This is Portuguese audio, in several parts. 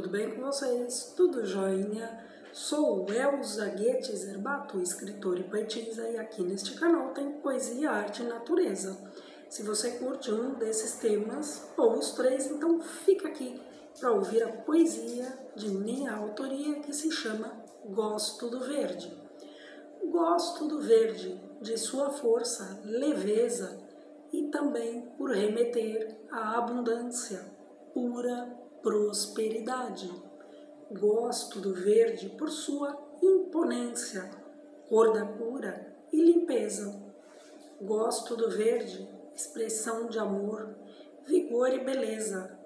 com vocês? Tudo joinha? Sou Elza Goethe Zerbato, escritora e poetisa, e aqui neste canal tem poesia, arte e natureza. Se você curte um desses temas, ou os três, então fica aqui para ouvir a poesia de minha autoria que se chama Gosto do Verde. Gosto do verde, de sua força, leveza e também por remeter à abundância, pura prosperidade. Gosto do verde por sua imponência, cor da cura e limpeza. Gosto do verde, expressão de amor, vigor e beleza,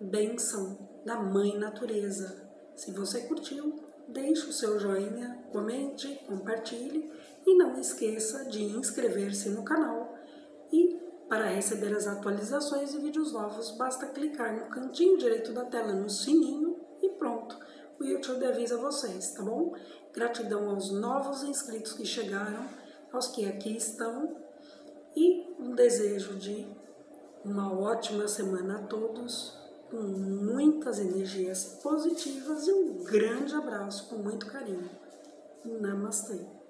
bênção da Mãe Natureza. Se você curtiu, deixe o seu joinha, comente, compartilhe e não esqueça de inscrever-se no canal e para receber as atualizações e vídeos novos, basta clicar no cantinho direito da tela no sininho e pronto. O YouTube avisa vocês, tá bom? Gratidão aos novos inscritos que chegaram, aos que aqui estão e um desejo de uma ótima semana a todos, com muitas energias positivas e um grande abraço com muito carinho. Namastê!